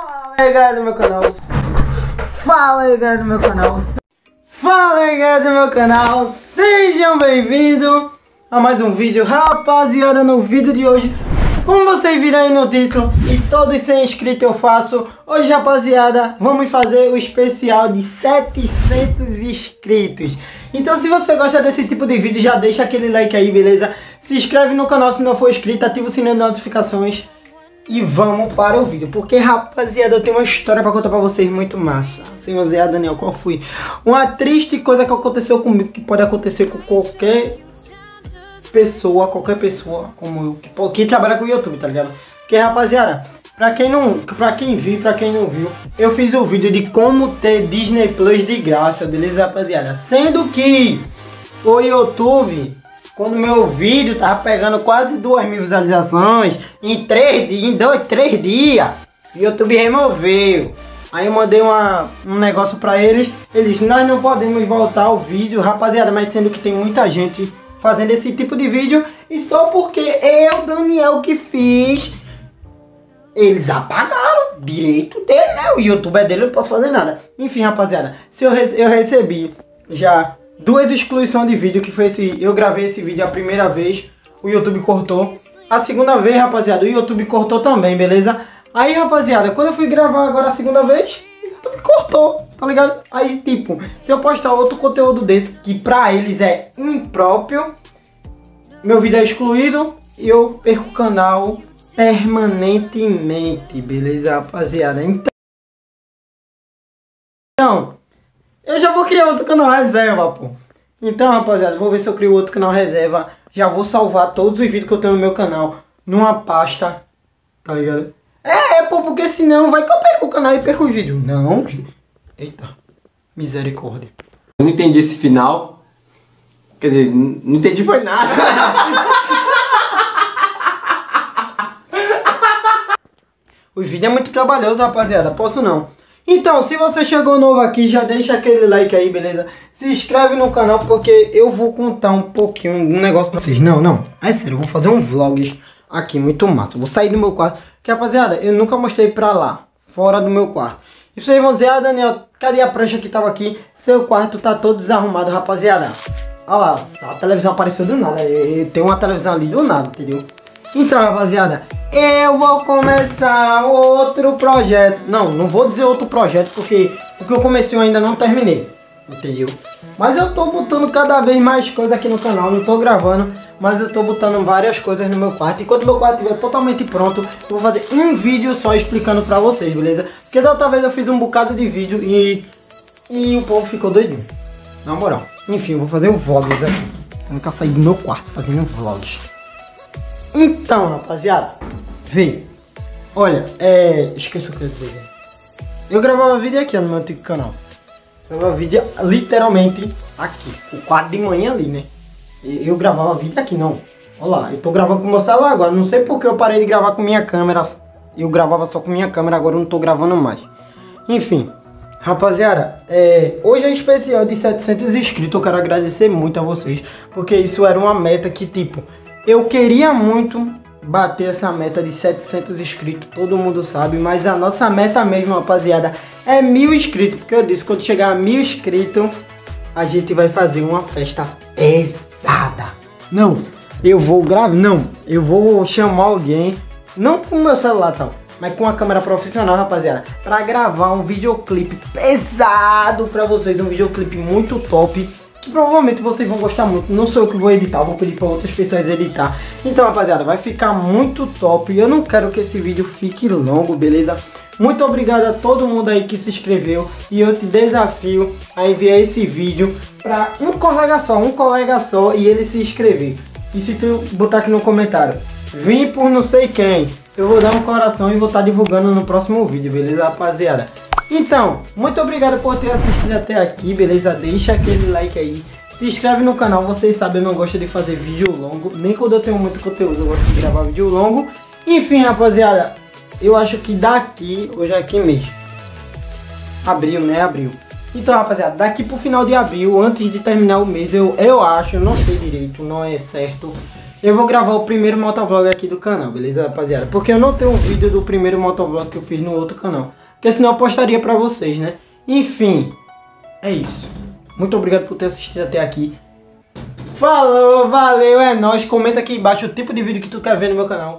Fala aí galera do meu canal. Fala aí galera do meu canal. Fala aí galera do meu canal. Sejam bem-vindos a mais um vídeo Rapaziada, no vídeo de hoje Como vocês viram aí no título E todos sem inscritos eu faço Hoje rapaziada, vamos fazer o especial de 700 inscritos. Então se você gosta desse tipo de vídeo Já deixa aquele like aí, beleza? Se inscreve no canal se não for inscrito Ativa o sininho de notificações e vamos para o vídeo, porque rapaziada, eu tenho uma história para contar para vocês muito massa. Senhor Zé Daniel, qual foi? Uma triste coisa que aconteceu comigo, que pode acontecer com qualquer pessoa, qualquer pessoa como eu, que, que trabalha com o YouTube, tá ligado? Porque rapaziada, pra quem não, pra quem viu, pra quem não viu, eu fiz o um vídeo de como ter Disney Plus de graça, beleza rapaziada? Sendo que o YouTube quando meu vídeo tava pegando quase duas mil visualizações em três dias, em dois, três dias, o YouTube removeu. Aí eu mandei uma, um negócio pra eles, eles, nós não podemos voltar ao vídeo, rapaziada, mas sendo que tem muita gente fazendo esse tipo de vídeo, e só porque eu, Daniel, que fiz, eles apagaram, direito dele, né? O YouTube é dele, eu não posso fazer nada. Enfim, rapaziada, se eu, eu recebi já duas exclusões de vídeo, que foi esse, eu gravei esse vídeo a primeira vez, o YouTube cortou. A segunda vez, rapaziada, o YouTube cortou também, beleza? Aí, rapaziada, quando eu fui gravar agora a segunda vez, o YouTube cortou, tá ligado? Aí, tipo, se eu postar outro conteúdo desse, que pra eles é impróprio, meu vídeo é excluído e eu perco o canal permanentemente, beleza, rapaziada? Então eu já vou criar outro canal reserva, pô. Então, rapaziada, vou ver se eu crio outro canal reserva. Já vou salvar todos os vídeos que eu tenho no meu canal numa pasta, tá ligado? É, é pô, porque senão vai que eu perco o canal e perco o vídeo. Não. Eita. Misericórdia. Eu não entendi esse final. Quer dizer, não entendi foi nada. o vídeo é muito trabalhoso, rapaziada. Posso não. Então, se você chegou novo aqui, já deixa aquele like aí, beleza? Se inscreve no canal porque eu vou contar um pouquinho, um negócio pra vocês. Não, não, é sério, eu vou fazer um vlog aqui muito massa. vou sair do meu quarto, que rapaziada, eu nunca mostrei pra lá, fora do meu quarto. E vocês vão dizer, ah Daniel, cadê a prancha que tava aqui? Seu quarto tá todo desarrumado, rapaziada. Olha lá, a televisão apareceu do nada, tem uma televisão ali do nada, entendeu? Então, rapaziada, eu vou começar outro projeto. Não, não vou dizer outro projeto porque o que eu comecei eu ainda não terminei. Entendeu? Mas eu tô botando cada vez mais coisas aqui no canal. Não tô gravando, mas eu tô botando várias coisas no meu quarto. E quando meu quarto estiver totalmente pronto, eu vou fazer um vídeo só explicando pra vocês, beleza? Porque da outra vez eu fiz um bocado de vídeo e, e o povo ficou doidinho. Na moral. Enfim, eu vou fazer um vlogs aqui. Eu nunca sair do meu quarto fazendo vlogs. Então, rapaziada, vê. Olha, é. Esqueci o que eu ia dizer. Eu gravava vídeo aqui no meu antigo canal. Eu gravava vídeo literalmente aqui. O quarto de manhã ali, né? Eu gravava vídeo aqui, não. Olha lá, eu tô gravando com o meu celular agora. Não sei porque eu parei de gravar com minha câmera. Eu gravava só com minha câmera, agora eu não tô gravando mais. Enfim, rapaziada, é, hoje é especial de 700 inscritos. Eu quero agradecer muito a vocês. Porque isso era uma meta que, tipo, eu queria muito bater essa meta de 700 inscritos, todo mundo sabe, mas a nossa meta mesmo, rapaziada, é mil inscritos, porque eu disse, quando chegar a mil inscritos, a gente vai fazer uma festa pesada. Não, eu vou gravar, não, eu vou chamar alguém, não com o meu celular tal, mas com a câmera profissional, rapaziada, para gravar um videoclipe pesado para vocês, um videoclipe muito top que provavelmente vocês vão gostar muito. Não sou eu que vou editar, vou pedir para outras pessoas editar. Então, rapaziada, vai ficar muito top. Eu não quero que esse vídeo fique longo, beleza? Muito obrigado a todo mundo aí que se inscreveu e eu te desafio a enviar esse vídeo para um colega só, um colega só e ele se inscrever. E se tu botar aqui no comentário, vim por não sei quem, eu vou dar um coração e vou estar tá divulgando no próximo vídeo, beleza, rapaziada? Então, muito obrigado por ter assistido até aqui, beleza? Deixa aquele like aí. Se inscreve no canal, vocês sabem, eu não gosto de fazer vídeo longo. Nem quando eu tenho muito conteúdo, eu gosto de gravar vídeo longo. Enfim, rapaziada, eu acho que daqui, hoje é aqui mês. Abril, né? Abril. Então, rapaziada, daqui pro final de abril, antes de terminar o mês, eu, eu acho, eu não sei direito, não é certo, eu vou gravar o primeiro motovlog aqui do canal, beleza, rapaziada? Porque eu não tenho um vídeo do primeiro motovlog que eu fiz no outro canal. Porque senão eu postaria pra vocês, né? Enfim, é isso. Muito obrigado por ter assistido até aqui. Falou, valeu, é nóis. Comenta aqui embaixo o tipo de vídeo que tu quer ver no meu canal.